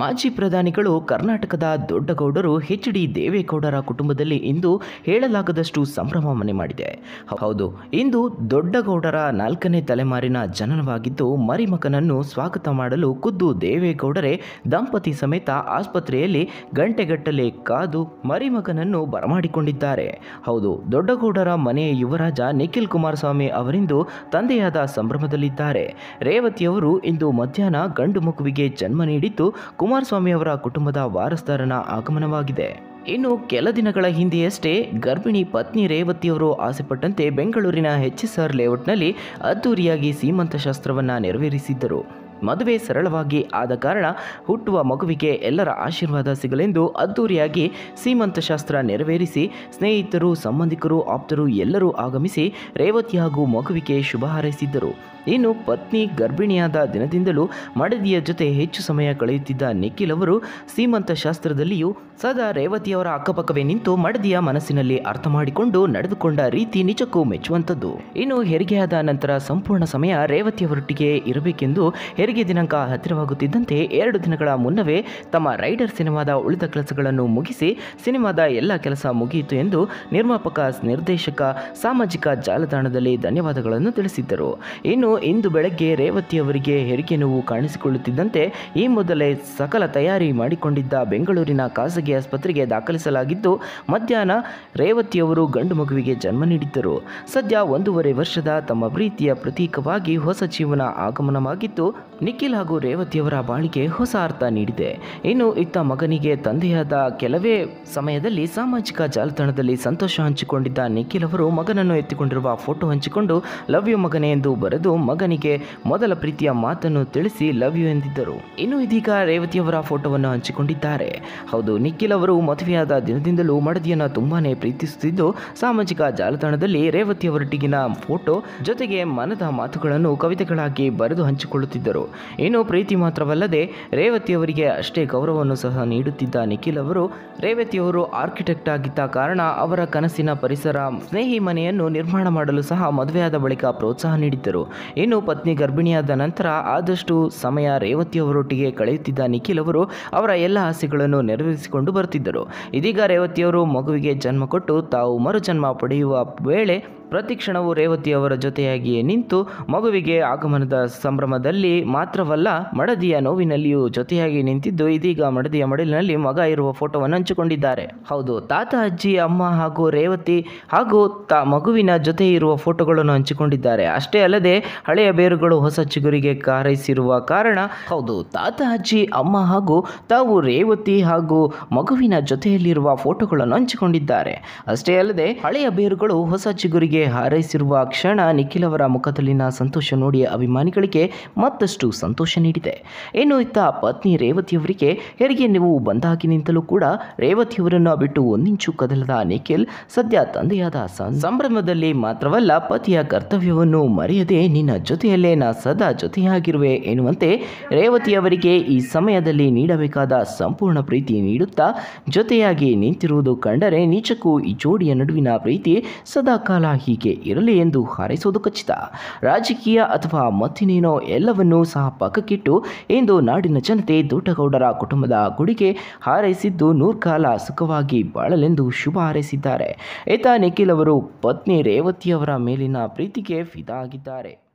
ಮಾಜಿ ಪ್ರಧಾನಿಗಳು ಕರ್ನಾಟಕದ ದೊಡ್ಡಗೌಡರು H D ದೇವೇಗೌಡರ ಕುಟುಂಬದಲ್ಲಿ ಇಂದು ಹೇಳಲಾಗದಷ್ಟು ಸಂಭ್ರಮ ಮನೆ ಮಾಡಿದೆ. ಹೌದು, ಇಂದು ದೊಡ್ಡಗೌಡರ ನಾಲ್ಕನೇ ತಲೆಮಾರಿನ ಜನನವಾಗಿದ್ದು ಮರಿಮಗನನ್ನು ಸ್ವಾಗತ ಮಾಡಲು ಖುದ್ದು ದೇವೇಗೌಡರೇ ದಂಪತಿ ಸಮೇತ ಆಸ್ಪತ್ರೆಯಲ್ಲಿ ಗಂಟೆಗಟ್ಟಲೆ ಕಾದು ಮರಿಮಗನನ್ನು ಬರಮಾಡಿಕೊಂಡಿದ್ದಾರೆ. ಹೌದು, ದೊಡ್ಡಗೌಡರ ಮನೆಯ ಯುವರಾಜ ನಿಖಿಲ್ ಕುಮಾರಸ್ವಾಮಿ ಅವರಿಂದು ತಂದೆಯಾದ ಸಂಭ್ರಮದಲ್ಲಿದ್ದಾರೆ. ರೇವತಿಯವರು ಇಂದು ಮಧ್ಯಾಹ್ನ ಗಂಡು ಮಗುವಿಗೆ ಜನ್ಮ ನೀಡಿದ್ದು ಕುಮಾರಸ್ವಾಮಿ ಅವರ ಕುಟುಂಬದ ವಾರಸ್ದಾರನ ಆಗಮನವಾಗಿದೆ. ಇನ್ನು ಕೆಲ ದಿನಗಳ ಹಿಂದೆಯಷ್ಟೇ ಗರ್ಭಿಣಿ ಪತ್ನಿ ರೇವತಿಯವರು ಆಸೆಪಟ್ಟಂತೆ ಬೆಂಗಳೂರಿನ ಹೆಚ್ ಎಸ್ ಆರ್ ಲೇಔಟ್ನಲ್ಲಿ ಅದ್ದೂರಿಯಾಗಿ ಸೀಮಂತ ಶಾಸ್ತ್ರವನ್ನು ನೆರವೇರಿಸಿದ್ದರು. ಮದುವೆ ಸರಳವಾಗಿ ಆದ ಕಾರಣ ಹುಟ್ಟುವ ಮಗುವಿಗೆ ಎಲ್ಲರ ಆಶೀರ್ವಾದ ಸಿಗಲೆಂದು ಅದ್ದೂರಿಯಾಗಿ ಸೀಮಂತ ಶಾಸ್ತ್ರ ನೆರವೇರಿಸಿ ಸ್ನೇಹಿತರು, ಸಂಬಂಧಿಕರು, ಆಪ್ತರು ಎಲ್ಲರೂ ಆಗಮಿಸಿ ರೇವತಿ ಹಾಗೂ ಮಗುವಿಗೆ ಶುಭ ಹಾರೈಸಿದ್ದರು. ಇನ್ನು ಪತ್ನಿ ಗರ್ಭಿಣಿಯಾದ ದಿನದಿಂದಲೂ ಮಡದಿಯ ಜೊತೆ ಹೆಚ್ಚು ಸಮಯ ಕಳೆಯುತ್ತಿದ್ದ ನಿಖಿಲ್ ಅವರು ಸೀಮಂತ ಶಾಸ್ತ್ರದಲ್ಲಿಯೂ ಸದಾ ರೇವತಿಯವರ ಅಕ್ಕಪಕ್ಕವೇ ನಿಂತು ಮಡದಿಯ ಮನಸ್ಸಿನಲ್ಲಿ ಅರ್ಥ ಮಾಡಿಕೊಂಡು ನಡೆದುಕೊಂಡ ರೀತಿ ನಿಜಕ್ಕೂ ಮೆಚ್ಚುವಂಥದ್ದು. ಇನ್ನು ಹೆರಿಗೆಯಾದ ನಂತರ ಸಂಪೂರ್ಣ ಸಮಯ ರೇವತಿಯವರೊಟ್ಟಿಗೆ ಇರಬೇಕೆಂದು ಹೆರಿಗೆ ದಿನಾಂಕ ಹತ್ತಿರವಾಗುತ್ತಿದ್ದಂತೆ ಎರಡು ದಿನಗಳ ಮುನ್ನವೇ ತಮ್ಮ ರೈಡರ್ ಸಿನಿಮಾದ ಉಳಿದ ಕೆಲಸಗಳನ್ನು ಮುಗಿಸಿ ಸಿನಿಮಾದ ಎಲ್ಲ ಕೆಲಸ ಮುಗಿಯಿತು ಎಂದು ನಿರ್ಮಾಪಕ, ನಿರ್ದೇಶಕ, ಸಾಮಾಜಿಕ ಜಾಲತಾಣದಲ್ಲಿ ಧನ್ಯವಾದಗಳನ್ನು ತಿಳಿಸಿದ್ದರು. ಇನ್ನು ಇಂದು ಬೆಳಗ್ಗೆ ರೇವತಿ ಅವರಿಗೆ ಹೆರಿಗೆ ನೋವು ಕಾಣಿಸಿಕೊಳ್ಳುತ್ತಿದ್ದಂತೆ ಈ ಮೊದಲೇ ಸಕಲ ತಯಾರಿ ಮಾಡಿಕೊಂಡಿದ್ದ ಬೆಂಗಳೂರಿನ ಖಾಸಗಿ ಆಸ್ಪತ್ರೆಗೆ ದಾಖಲಿಸಲಾಗಿದ್ದು, ಮಧ್ಯಾಹ್ನ ರೇವತಿಯವರು ಗಂಡು ಮಗುವಿಗೆ ಜನ್ಮ ನೀಡಿದ್ದರು. ಸದ್ಯ ಒಂದೂವರೆ ವರ್ಷದ ತಮ್ಮ ಪ್ರೀತಿಯ ಪ್ರತೀಕವಾಗಿ ಹೊಸ ಜೀವನ ಆಗಮನವಾಗಿದ್ದು ನಿಖಿಲ್ ಹಾಗೂ ರೇವತಿಯವರ ಬಾಳಿಗೆ ಹೊಸ ಅರ್ಥ ನೀಡಿದೆ. ಇನ್ನು ಇತ್ತ ಮಗನಿಗೆ ತಂದೆಯಾದ ಕೆಲವೇ ಸಮಯದಲ್ಲಿ ಸಾಮಾಜಿಕ ಜಾಲತಾಣದಲ್ಲಿ ಸಂತೋಷ ಹಂಚಿಕೊಂಡಿದ್ದ ನಿಖಿಲ್ ಅವರು ಮಗನನ್ನು ಎತ್ತಿಕೊಂಡಿರುವ ಫೋಟೋ ಹಂಚಿಕೊಂಡು, ಲವ್ ಯು ಮಗನೇ ಎಂದು ಬರೆದು ಮಗನಿಗೆ ಮೊದಲ ಪ್ರೀತಿಯ ಮಾತನ್ನು ತಿಳಿಸಿ ಲವ್ ಯು ಎಂದಿದ್ದರು. ಇನ್ನು ಇದೀಗ ರೇವತಿಯವರ ಫೋಟೋವನ್ನು ಹಂಚಿಕೊಂಡಿದ್ದಾರೆ. ಹೌದು, ನಿಖಿಲ್ ಅವರು ಮದುವೆಯಾದ ದಿನದಿಂದಲೂ ಮಡದಿಯನ್ನು ತುಂಬಾನೇ ಪ್ರೀತಿಸುತ್ತಿದ್ದು, ಸಾಮಾಜಿಕ ಜಾಲತಾಣದಲ್ಲಿ ರೇವತಿಯವರೊಟ್ಟಿಗಿನ ಫೋಟೋ ಜೊತೆಗೆ ಮನದ ಮಾತುಗಳನ್ನು ಕವಿತೆಗಳಾಗಿ ಬರೆದು ಹಂಚಿಕೊಳ್ಳುತ್ತಿದ್ದರು. ಇನ್ನು ಪ್ರೀತಿ ಮಾತ್ರವಲ್ಲದೆ ರೇವತಿಯವರಿಗೆ ಅಷ್ಟೇ ಗೌರವವನ್ನು ಸಹ ನೀಡುತ್ತಿದ್ದ ನಿಖಿಲ್ ಅವರು ರೇವತಿಯವರು ಆರ್ಕಿಟೆಕ್ಟ್ ಆಗಿದ್ದ ಕಾರಣ ಅವರ ಕನಸಿನ ಪರಿಸರ, ಸ್ನೇಹಿ ಮನೆಯನ್ನು ನಿರ್ಮಾಣ ಮಾಡಲು ಸಹ ಮದುವೆಯಾದ ಬಳಿಕ ಪ್ರೋತ್ಸಾಹ ನೀಡಿದ್ದರು. ಇನ್ನು ಪತ್ನಿ ಗರ್ಭಿಣಿಯಾದ ನಂತರ ಆದಷ್ಟು ಸಮಯ ರೇವತಿಯವರೊಟ್ಟಿಗೆ ಕಳೆಯುತ್ತಿದ್ದ ನಿಖಿಲ್ ಅವರು ಅವರ ಎಲ್ಲ ಆಸೆಗಳನ್ನು ನೆರವೇರಿಸಿಕೊಂಡು ಬರುತ್ತಿದ್ದರು ಇದೀಗ ರೇವತಿಯವರು ಮಗುವಿಗೆ ಜನ್ಮ ಕೊಟ್ಟು ತಾವು ಮರುಜನ್ಮ ಪಡೆಯುವ ವೇಳೆ ಪ್ರತಿ ಕ್ಷಣವೂ ರೇವತಿಯವರ ಜೊತೆಯಾಗಿಯೇ ನಿಂತು ಮಗುವಿಗೆ ಆಗಮನದ ಸಂಭ್ರಮದಲ್ಲಿ ಮಾತ್ರವಲ್ಲ ಮಡದಿಯ ನೋವಿನಲ್ಲಿಯೂ ಜೊತೆಯಾಗಿ ನಿಂತಿದ್ದು ಇದೀಗ ಮಡದಿಯ ಮಡಿಲಿನಲ್ಲಿ ಮಗ ಇರುವ ಫೋಟೋವನ್ನು ಹಂಚಿಕೊಂಡಿದ್ದಾರೆ. ಹೌದು, ತಾತ, ಅಜ್ಜಿ, ಅಮ್ಮ ಹಾಗೂ ರೇವತಿ ಹಾಗೂ ತ ಮಗುವಿನ ಜೊತೆ ಇರುವ ಫೋಟೋಗಳನ್ನು ಹಂಚಿಕೊಂಡಿದ್ದಾರೆ. ಅಷ್ಟೇ ಅಲ್ಲದೆ ಹಳೆಯ ಬೇರುಗಳು ಹೊಸ ಚಿಗುರಿಗೆ ಕಾರೈಸಿರುವ ಕಾರಣ ಹೌದು, ತಾತ, ಅಜ್ಜಿ, ಅಮ್ಮ ಹಾಗೂ ತಾವು ರೇವತಿ ಹಾಗೂ ಮಗುವಿನ ಜೊತೆಯಲ್ಲಿರುವ ಫೋಟೋಗಳನ್ನು ಹಂಚಿಕೊಂಡಿದ್ದಾರೆ. ಅಷ್ಟೇ ಅಲ್ಲದೆ ಹಳೆಯ ಬೇರುಗಳು ಹೊಸ ಚಿಗುರಿಗೆ ಹಾರೈಸಿರುವ ಕ್ಷಣ ನಿಖಿಲ್ ಅವರ ಮುಖದಲ್ಲಿನ ಸಂತೋಷ ನೋಡಿ ಅಭಿಮಾನಿಗಳಿಗೆ ಮತ್ತಷ್ಟು ಸಂತೋಷ ನೀಡಿದೆ. ಇನ್ನು ಇತ್ತ ಪತ್ನಿ ರೇವತಿಯವರಿಗೆ ಹೆರಿಗೆ ನೀವು ಬಂದಾಗಿನಿಂದಲೂ ಕೂಡ ರೇವತಿಯವರನ್ನು ಬಿಟ್ಟು ಒಂದಿಂಚು ಕದಲದ ನಿಖಿಲ್ ಸದ್ಯ ತಂದೆಯಾದ ಸಂಭ್ರಮದಲ್ಲಿ ಮಾತ್ರವಲ್ಲ ಪತಿಯ ಕರ್ತವ್ಯವನ್ನು ಮರೆಯದೆ ನಿನ್ನ ಜೊತೆಯಲ್ಲೇ ನಾ ಸದಾ ಜೊತೆಯಾಗಿರುವೆ ಎನ್ನುವಂತೆ ರೇವತಿಯವರಿಗೆ ಈ ಸಮಯದಲ್ಲಿ ನೀಡಬೇಕಾದ ಸಂಪೂರ್ಣ ಪ್ರೀತಿ ನೀಡುತ್ತಾ ಜೊತೆಯಾಗಿ ನಿಂತಿರುವುದು ಕಂಡರೆ ನಿಜಕ್ಕೂ ಈ ಜೋಡಿಯ ನಡುವಿನ ಪ್ರೀತಿ ಸದಾಕಾಲ ಹೀಗೆ ಇರಲಿ ಎಂದು ಹಾರೈಸೋದು ಖಚಿತ. ರಾಜಕೀಯ ಅಥವಾ ಮತ್ತಿನೇನೋ ಎಲ್ಲವನ್ನೂ ಸಹ ಪಕ್ಕಕ್ಕಿಟ್ಟು ಇಂದು ನಾಡಿನ ಜನತೆ ದೊಡ್ಡಗೌಡರ ಕುಟುಂಬದ ಗುಡಿಗೆ ಹಾರೈಸಿದ್ದು ನೂರ್ಕಾಲ ಸುಖವಾಗಿ ಬಾಳಲೆಂದು ಶುಭ ಹಾರೈಸಿದ್ದಾರೆ. ಇತ ನಿಖಿಲ್ ಅವರು ಪತ್ನಿ ರೇವತಿಯವರ ಮೇಲಿನ ಪ್ರೀತಿಗೆ ಫಿದಾ ಆಗಿದ್ದಾರೆ